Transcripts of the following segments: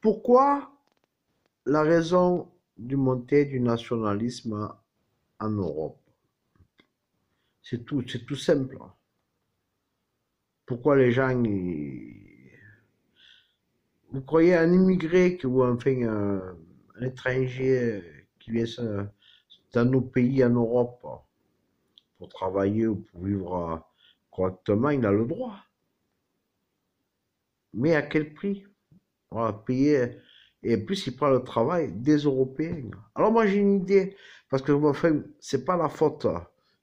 Pourquoi la raison du montée du nationalisme en Europe? C'est tout, c'est tout simple. Pourquoi les gens... Vous croyez un immigré ou enfin un, un étranger qui vient dans nos pays en Europe pour travailler ou pour vivre correctement, il a le droit. Mais à quel prix? On va payer. Et plus, il prend le travail des Européens. Alors moi, j'ai une idée. Parce que, enfin, c'est pas la faute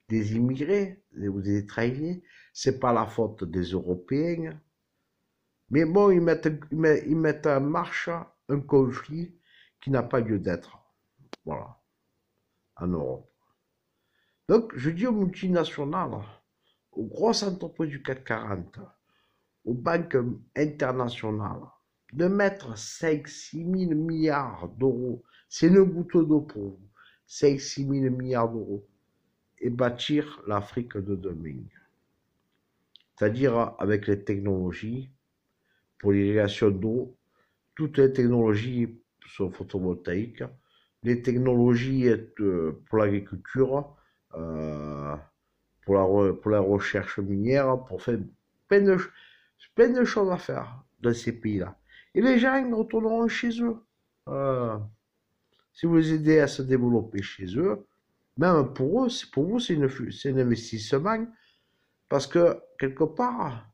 des immigrés ou des étrangers. C'est pas la faute des Européens. Mais bon, ils mettent, ils mettent en marche un conflit qui n'a pas lieu d'être. Voilà. En Europe. Donc, je dis aux multinationales, aux grosses entreprises du CAC 40, aux banques internationales, de mettre 5 6 000 milliards d'euros, c'est une goutte d'eau pour vous, 5 6 000 milliards d'euros, et bâtir l'Afrique de demain. C'est-à-dire avec les technologies pour l'irrigation d'eau, toutes les technologies sont photovoltaïques, les technologies euh, pour l'agriculture, euh, pour, la, pour la recherche minière, pour faire plein de, plein de choses à faire dans ces pays-là. Et les gens ils retourneront chez eux. Euh, si vous aidez à se développer chez eux, même pour eux, pour vous, c'est un investissement parce que quelque part,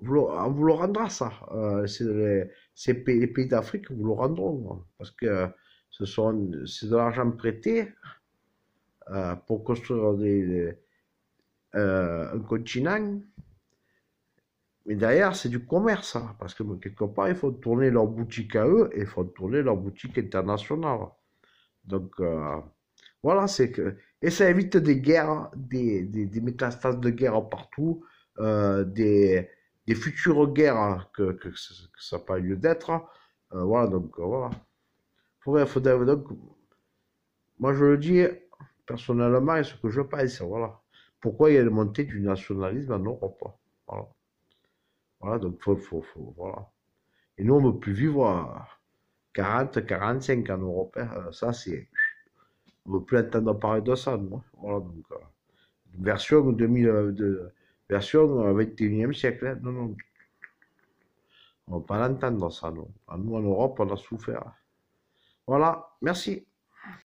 vous on vous le rendra ça. Euh, les, ces pays, les pays d'Afrique vous le rendront parce que ce c'est de l'argent prêté euh, pour construire des, euh, un continent. Mais derrière, c'est du commerce, hein, parce que quelque part, il faut tourner leur boutique à eux et il faut tourner leur boutique internationale. Donc, euh, voilà, c'est que. Et ça évite des guerres, des, métastases de guerre partout, euh, des, futures guerres que, ça n'a pas lieu d'être. Euh, voilà, donc, voilà. Faudrait, faudrait, donc, moi, je le dis personnellement et ce que je pense, voilà pourquoi il y a une montée du nationalisme en Europe. Voilà. Voilà, donc faut, faut, faut, voilà. Et nous, on ne peut plus vivre à 40, 45 en Europe. Hein. Ça, c'est. On ne peut plus entendre parler de ça, non Voilà, donc. Euh, version 2000, de, version 21e siècle. Hein. Non, non. On ne peut pas l'entendre, ça, non. Nous, en Europe, on a souffert. Voilà, merci.